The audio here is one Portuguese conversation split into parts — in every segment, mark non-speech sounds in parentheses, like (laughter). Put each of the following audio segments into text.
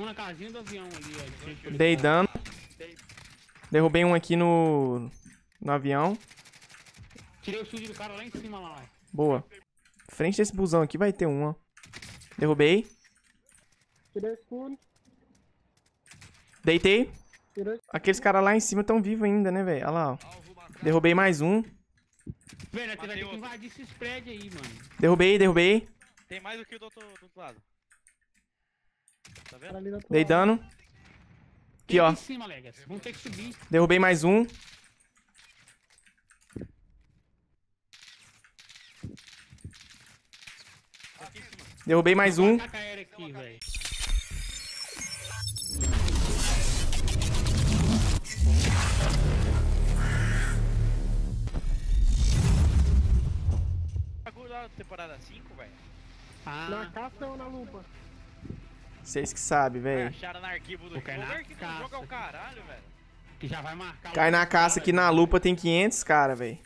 Um na casinha do avião ali, ó. Dei dano. Derrubei um aqui no. No avião. Tirei o shield do cara lá em cima lá. Boa. Frente desse busão aqui vai ter um, ó. Derrubei. Tirei escudo. Deitei. Tirei Aqueles caras lá em cima estão vivos ainda, né, velho? Olha lá, ó. Derrubei mais um. Velho, vai ter que invadir esses prédios aí, mano. Derrubei, derrubei. Tem mais do que o do outro, do outro lado. Tá vendo? Dei dano. Aqui, ó. em cima, Legas. Vamos ter que subir. Derrubei mais um. Derrubei mais um. Aqui, velho. Bagulho lá da temporada 5, velho. Na Ah, caça ou na lupa? Vocês que sabem, velho. Acharam no arquivo do jogo. na jogo é caça. o caralho, velho. que já vai marcar. Cai na caça que na lupa tem 500 cara, velho.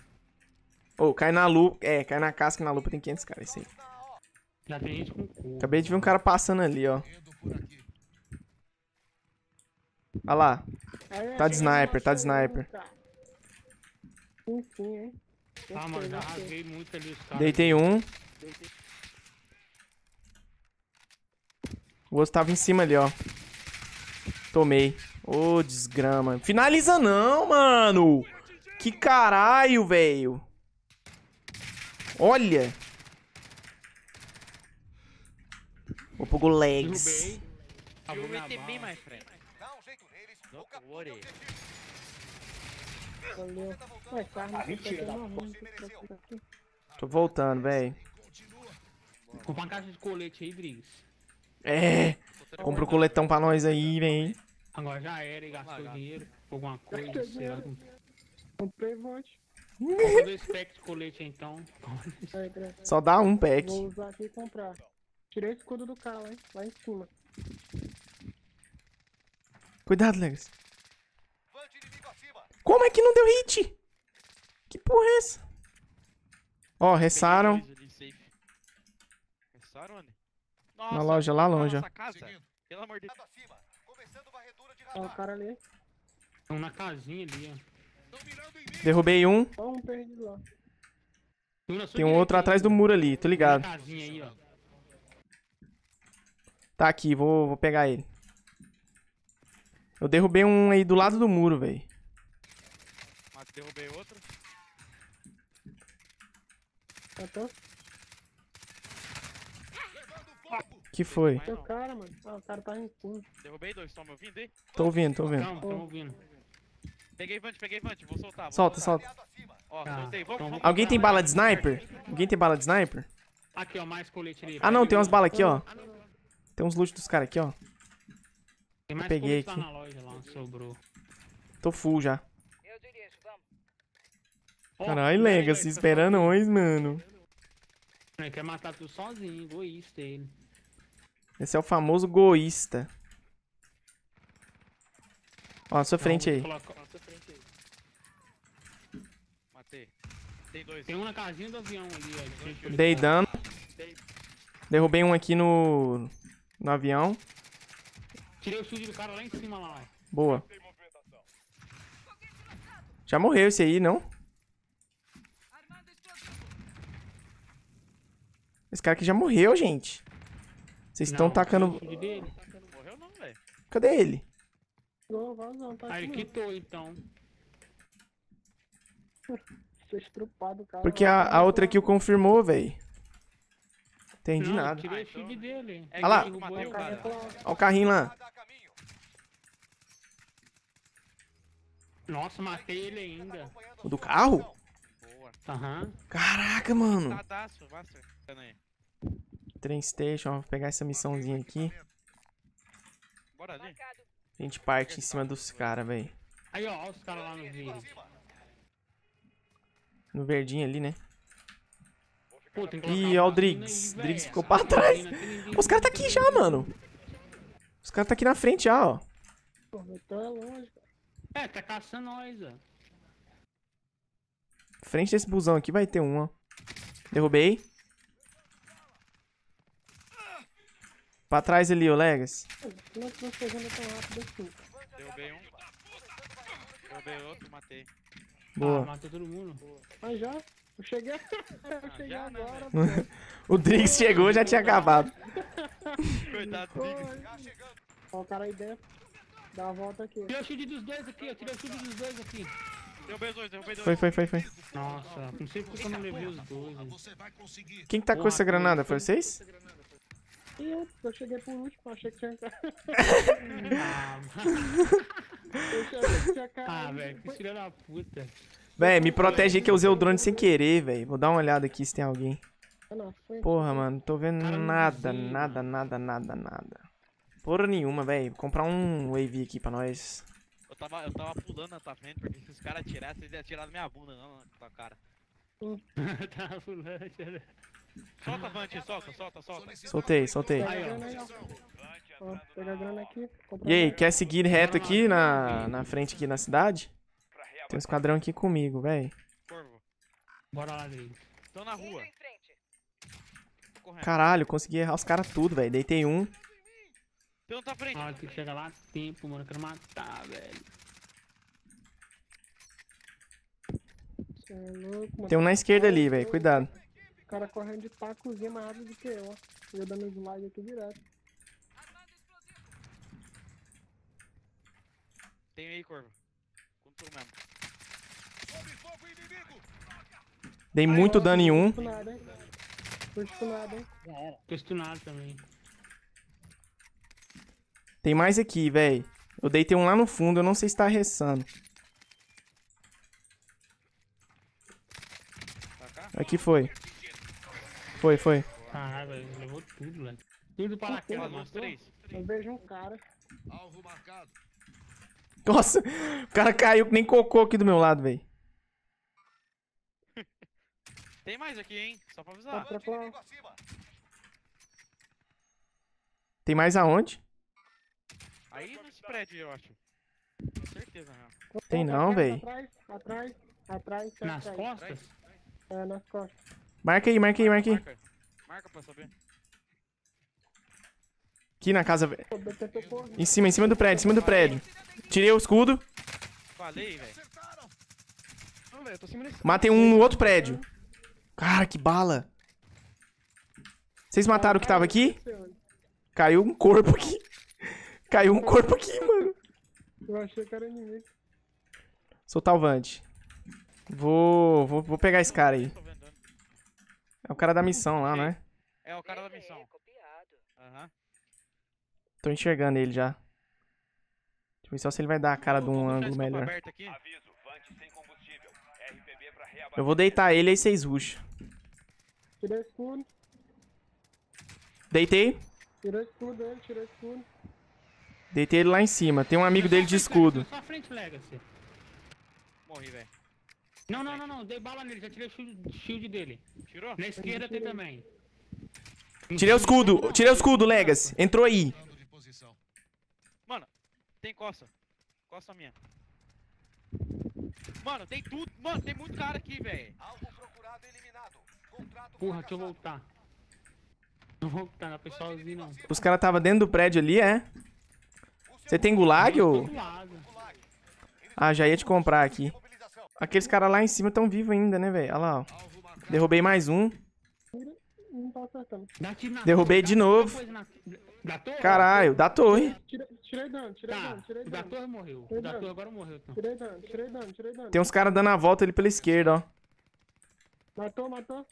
Ou cai na lupa. É, cai na caça que na lupa tem 500 cara. Isso aí. Já tem gente com. Acabei de ver um cara passando ali, ó. Olha lá. Tá de sniper, tá de sniper. Sim, sim, hein? Ah, mano, já rasguei muito ali os caras. Deitei um. O outro tava em cima ali, ó. Tomei. Ô, desgrama. Finaliza não, mano. Que caralho, velho. Olha. Vou pro legs. Don't worry. Valeu. Ué, carne. Tô voltando, velho. Compra uma caixa de colete aí, Briggs. É. Compra o coletão pra nós aí, vem. Agora já era e gastou dinheiro. Alguma coisa, sei lá. Comprei vote. Compra dois packs de colete então. Só dá um pack. Vou usar aqui e comprar. Tirei o escudo do cara lá, hein? Lá em cima. Cuidado, Legas. Como é que não deu hit? Que porra é essa? Ó, ressaram. Peguei dois onde? Na Nossa, loja, lá na longe, nossa casa. Pelo amor de Deus. Ó, o cara ali. Um na casinha ali, ó. Derrubei um. Só um perdido lá. Tem um outro atrás do muro ali, tô ligado. aí. Tá aqui, vou, vou pegar ele. Eu derrubei um aí do lado do muro, velho. Mas derrubei outro. Matou? Que foi? Não. cara, mano. Ah, o cara tá em. Derrubei dois, estão me ouvindo aí? Tô ouvindo, tô ouvindo. Calma, ouvindo. Peguei Vante, peguei Vante, vou soltar. Vou Solta, soltar. solta. Ó, Tá, soltei. Vamos, então vamos Alguém tem bala de sniper? Alguém tem bala de sniper? Aqui, ó, mais colete ali. Ah, não, tem umas balas aqui, ó. Tem uns loot dos caras aqui, ó. Tem mais peguei lá aqui. na loja, lá, sobrou. Tô full já. Caralho, Legas, velho, esperando nós, mano. Ele quer matar tudo sozinho, egoísta ele. Esse é o famoso goísta. Ó, na sua frente aí. Matei. Tem dois. Tem um na casinha do avião ali, ó. Dei dano. Derrubei um aqui no. No avião. Tirei o shield do cara lá em cima lá. Boa. Já morreu esse aí, não? Esse cara aqui já morreu, gente. Vocês estão Não, tacando. Morreu não, velho. Cadê ele? Ô, vazão, tá Ah, aqui. ele quitou, então. Sou estrupado, cara. Porque a, a outra aqui o confirmou, velho. Entendi não, nada. tirei Ah, então- dele. É Olha lá. que eu matei o o carrinho lá. Nossa, matei ele ainda. O do carro? Boa. Aham. Caraca, mano. Tadaço, Master. Train Station, vou pegar essa missãozinha aqui. Bora ali. A gente parte em cima dos caras, velho. Aí, ó, ó os caras lá no vídeo. No verdinho ali, né? Pô, que Ih, ó o Driggs. aí, Driggs ficou pra trás. Os caras tá aqui já, viu. mano. Os caras tá aqui na frente já, ó. Pô, então é longe, cara. É, tá caçando nós, ó. Frente desse busão aqui vai ter um, ó. Derrubei. Pra trás ali, ô Legas. Não é que você anda tão rápido assim. Derrubei um. Derrubei outro, matei. Ah, Boa. matou todo mundo. Mas já? Eu cheguei, (laughs) eu cheguei já, né, agora, pô. (laughs) O Drix chegou, já tinha acabado. (laughs) Coitado do Diggs. Ó, o cara aí dentro. Dá a volta aqui. Tirei o shield dos dois aqui, eu tirei o shield dos dois aqui. Derrubei dois, derrubei dois. Foi, foi, foi, foi. Nossa, não sei porque eu não levei os dois. Quem que tacou essa granada? Foi vocês? E eu, eu cheguei por último, achei que tinha. Ah, (laughs) Eu achei que tinha caído. ah velho, que filho da puta. Véi, me protege aí que eu usei o drone sem querer, véi. Vou dar uma olhada aqui se tem alguém. Porra, mano, não tô vendo nada, nada, nada, nada, nada. Porra nenhuma, véi. Vou comprar um wave aqui pra nós. Eu tava, eu tava pulando na tua frente, porque se os caras atirassem, eles iam atirar na minha bunda, não na tua cara. (laughs) tá fulano, tira- Solta, Vante, solta, solta, solta. Soltei, soltei. Ó. pega a grana aqui. E aí, quer seguir reto aqui na, na frente aqui na cidade? Tem um esquadrão aqui comigo, véi. Corvo. Bora lá, Drix. Tô na rua. Caralho, consegui errar os caras tudo, véi. Deitei um. Tem um tua frente. Na hora que chega lá, tempo, mano, eu quero matar, velho. É. Tem um na esquerda ali, véi. Cuidado. O cara correndo de tacozinho mais rápido do que eu, ó. Eu dando slide aqui direto. Tem aí, Corvo. Com tu mesmo. Dei muito dano em um. Stunado, hein? Tô stunado, hein? Tô stunado também. Tem mais aqui, véi. Eu deitei um lá no fundo, eu não sei se tá ressando. Aqui foi. Foi, foi. Caralho, velho, levou tudo, velho. Tudo para aquela, mano. três. Eu vejo um cara. Nossa, o cara caiu que nem cocô aqui do meu lado, véi. (laughs) Tem mais aqui, hein? Só pra Tá avisar. pra falar. Tem mais aonde? Aí nesse prédio, eu acho. Com certeza, meu. Tem Outra não, véi. Atrás, atrás, atrás, tá Nas atrás. costas? É, nas costas. Marca aí, marca aí, marca aí. Marca. Marca pra saber. Aqui na casa, correr. Em cima, em cima do prédio, em cima do prédio. Tirei o escudo. Falei, velho. Velho. Matei um no outro prédio. Cara, que bala. Vocês mataram o que tava aqui? Caiu um corpo aqui. (laughs) Caiu um corpo aqui, mano. Eu achei que era inimigo. Soltar o Vante. Vou, vou, vou pegar esse cara aí. É o cara da missão lá, não é? É o cara da missão. Aham. Tô enxergando ele já. Deixa eu ver só se ele vai dar a cara de um ângulo melhor. aberto aqui. Eu vou deitar ele aí vocês rusham. Tirei o escudo, Deitei. tirei o escudo dele, tirei o escudo. Deitei ele lá em cima. Tem um amigo dele de escudo. Frente, Legacy. Morri, velho. Não, não, não, não. Dei bala nele, já tirei o shield, dele. Tirou? Na esquerda tem também. Tirei o escudo. Tirei o escudo, Legacy. Entrou aí. Mano, tem costa. Costa minha. Mano, tem tudo. Mano, tem muito cara aqui, velho. Porra, deixa eu voltar. Não vou voltar, não, pessoalzinho não. Os caras tava dentro do prédio ali, é? Você tem gulag ou... Ah, já ia te comprar aqui. Aqueles caras lá em cima tão vivos ainda, né, velho? Olha lá, ó. Derrubei mais um. Tá Derrubei de novo. Caralho, da torre. Tirei, dano, tirei Tá, dano, tirei o da dano. torre morreu. Da dano. torre agora morreu, então. Tirei dano, tirei dano, tirei dano. Tem uns caras dando a volta ali pela esquerda, ó. Matou, matou.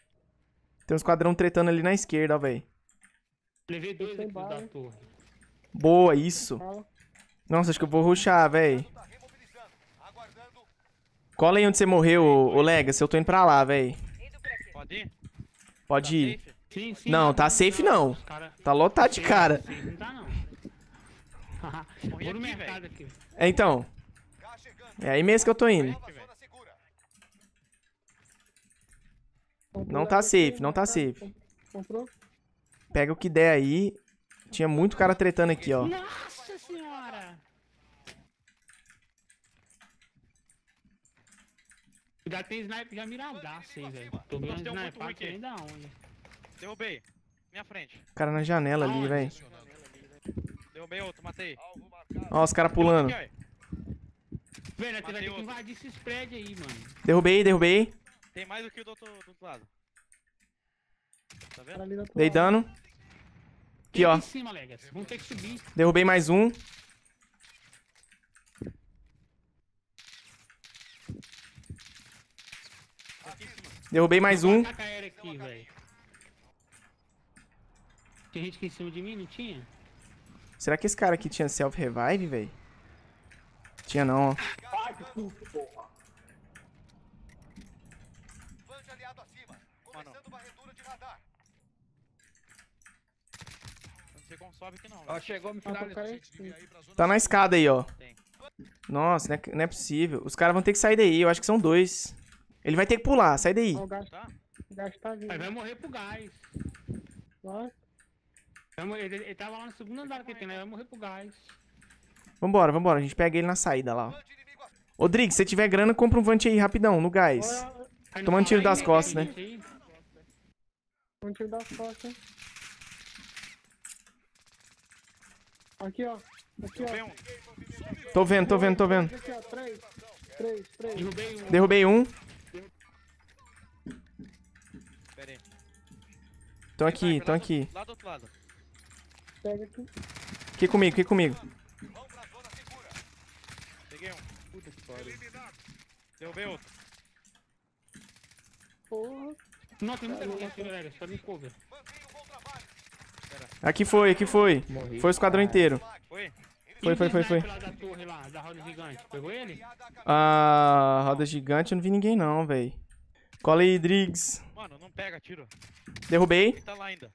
Tem uns quadrão tretando ali na esquerda, ó, velho. Levei dois aqui da torre. Boa, isso. Nossa, acho que eu vou rushar, velho. Cola aí onde você morreu, ô Legacy. Eu tô indo pra lá, velho. Pode ir? Pode Tá ir. safe? Sim, sim. Não, tá safe não. Cara... Tá lotado de cara. Não tá, não. Morri (laughs) Vou no aqui, mercado aqui. É, então. É aí mesmo que eu tô indo. Não tá safe, não tá tá? safe. Comprou? Pega o que der aí. Tinha muito cara tretando aqui, ó. Nossa Já tem sniper já miradaço aí, velho. Tô vendo um sniper aqui. nem da onde. Derrubei. Minha frente. Cara na janela ali, Aonde? velho. Derrubei outro, matei. Ó, os caras pulando. Velho, nós ter que invadir esses prédios aí, mano. Derrubei, derrubei. Tem mais do que o do outro, do outro lado. Tá vendo? Cara ali do outro Dei dano. Aqui, ó. em cima, Legas. Vamos ter que subir. Derrubei mais um. Aqui em cima. Derrubei mais um. Aqui. Tinha gente aqui em cima de mim, não tinha? Será que esse cara aqui tinha self-revive, velho? Tinha não, ó. Eu não Ó, chegou me caindo. Tá na escada aí, ó. Tem. Nossa, não é, não é possível. Os caras vão ter que sair daí. Eu acho que são dois. Ele vai ter que pular. Sai daí. O gás, Tá? o gás tá vindo. Aí vai morrer pro gás. Morrer- Ele, ele tava lá no segundo andar que ele tem, né? Vai morrer pro gás. Vambora, vambora. A gente pega ele na saída lá, ó. Vante inimigo acima. Rodrigo, se você tiver grana, compra um vante aí rapidão, no gás. Olha, Tomando fala tiro aí, das né, costas, né? um tiro das costas, hein. Aqui, ó. Aqui, ó. Tô vendo, tô vendo, tô vendo. Aqui, ó. Três. Três, três. Derrubei um. Tão aqui, Vai, vai tão lá do- aqui. Lá do outro lado. Pega aqui. Aqui comigo, aqui comigo. Vão pra zona segura. Peguei um. Puta que pariu. Derrubei outro. Porra. Não, tem muita gente, galera. Só me cover. Aqui foi, aqui foi. Morri. Foi o esquadrão inteiro. Foi? Foi, foi, foi, foi. Lá da torre lá, da roda gigante. Pegou ele? Ah, roda gigante, eu não vi ninguém não, velho. Cola aí, Driggs. Pega tiro. Derrubei. Ele tá lá ainda.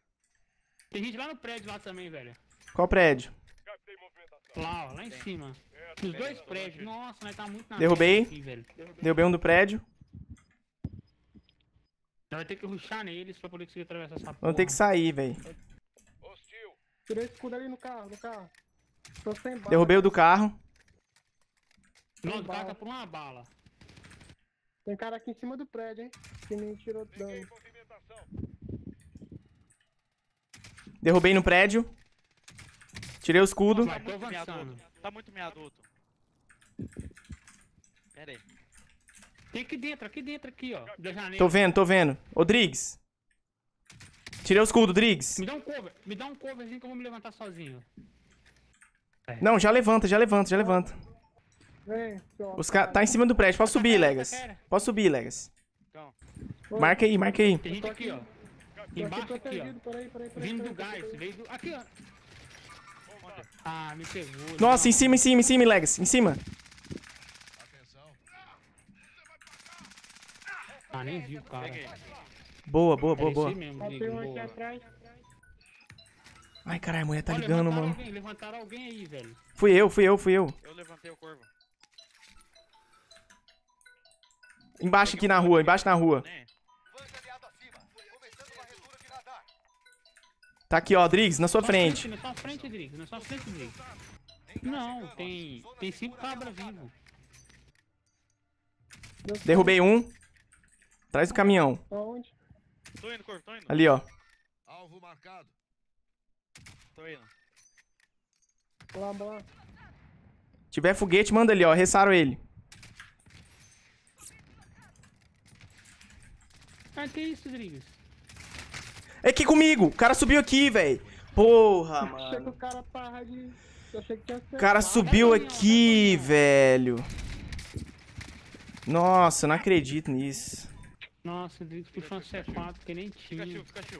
Tem gente lá no prédio lá também, velho. Qual prédio? Lá, ó, lá em cima. Nos dois prédios. Nossa, nós tá muito na Derrubei. aqui, velho. Derrubei um do prédio. Nós vai ter que ruxar neles pra poder conseguir atravessar essa porra. Vamos ter que sair, velho. Hostil. Tirei o escudo ali no carro, no carro. Tô sem bala. Derrubei o do carro. Não, o bala. cara tá por uma bala. Tem cara aqui em cima do prédio, hein? Que me tirou dano. Derrubei no prédio. Tirei o escudo. Tô Muito outro. Tá muito. Pera aí. Tem aqui dentro, aqui dentro, aqui, ó. Da janela. Tô vendo, tô vendo. Ô, Driggs. Tirei o escudo, Driggs. Me dá um cover, me dá um coverzinho que eu vou me levantar sozinho. Não, já levanta, já levanta, já levanta. Vem. Os caras tá em cima do prédio. Pode subir, Legas. Pode subir, Legas. Então, Ô, Marca aí, marca aí. Tem gente aqui, ó. Embaixo aqui, ó. peraí, peraí, peraí. Vindo do gás, veio do... Aqui, ó. Ah, me pegou. Nossa, em cima, em cima, em cima, Legas. Em cima. Ah, nem vi o cara. peguei. Boa, boa, boa, Era boa. esse mesmo, um boa. atrás. Ai, caralho, a mulher tá ligando, mano. Alguém, levantaram alguém aí, velho. Fui eu, fui eu, fui eu. Eu levantei o corvo. Embaixo aqui na rua, embaixo na rua. Né? Tá aqui, ó, Driggs, na sua frente. Na sua frente, Rodrigo. Na sua frente, Rodrigo. Não, tem, tem cinco cabras vivos. Derrubei um. Atrás do caminhão. Aonde? Tô indo, corvo, tô indo. Ali, ó. Alvo marcado. Tô indo. Lá, lá. Tiver foguete, manda ali, ó. Ressaram ele. Ah, que isso, Rodrigues? É aqui comigo. O cara subiu aqui, velho. Porra, mano. o cara de. Eu O subiu aqui, velho. Nossa, eu não acredito nisso. Nossa, o Rodrigues puxou um C4 que nem Fica tinha. chill, fica chill.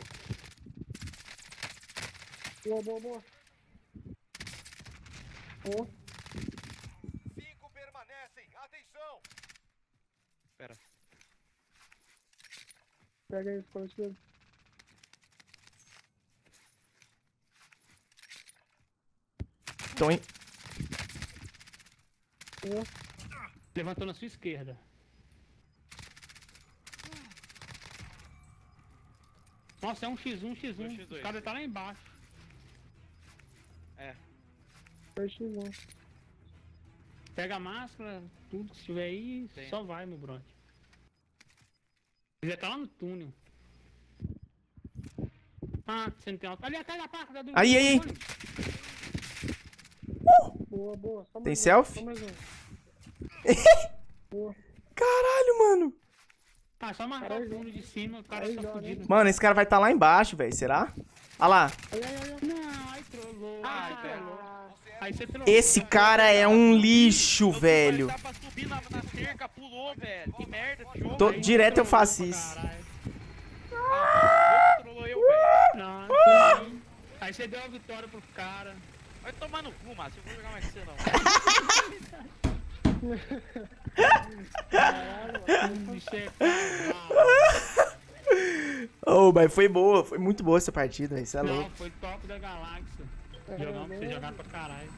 Boa, boa, boa. Boa. Cinco permanecem. Atenção. Pera. Pega aí os Boa. Levantou na sua esquerda. Nossa, é um X1, um X1. Dois X2. Os caras tá lá embaixo. É. Foi X1. Pega a máscara, tudo que tiver aí, Tem. só vai, meu brother. Ele já tá lá no túnel. Ah, você não tem alto. Ali atrás da placa da do. Aí, aí, aí. Boa, boa. Só Tem um, selfie? Um. (laughs) boa. Caralho, mano. Ah, só amarrar Aí, o fundo de cima, o cara aí tá joga, fudido. Mano, esse cara vai estar lá embaixo, velho. Será? Olha lá. Ai, ai, ai, ai. Não, aí trollou. Ai, velho. trollou. Esse cara é um lixo, velho. Tô- direto eu faço isso. Ah, não. Aí você deu a vitória pro cara. Vai tomar no cu, Márcio. Eu vou jogar mais com você, não. Oh, mas foi boa. Foi muito boa essa partida. Você é louco. Não, foi top da galáxia. Jogamos, vocês jogaram pra caralho.